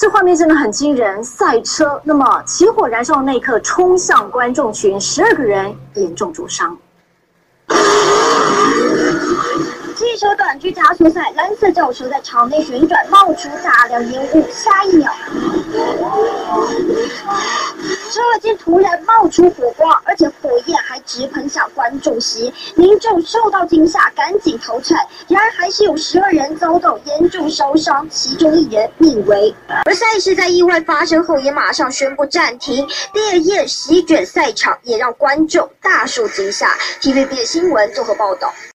这画面真的很惊人，赛车那么起火燃烧的那一刻冲向观众群，十二个人严重灼伤。汽车短距加速赛，蓝色轿车在场内旋转，冒出大量烟雾。下一秒，车间突然冒出火光，而且喷向观众席，民众受到惊吓，赶紧逃窜。然而，还是有十二人遭到严重烧伤，其中一人命危。而赛事在意外发生后，也马上宣布暂停。烈焰席卷赛场，也让观众大受惊吓。TVB 新闻综合报道。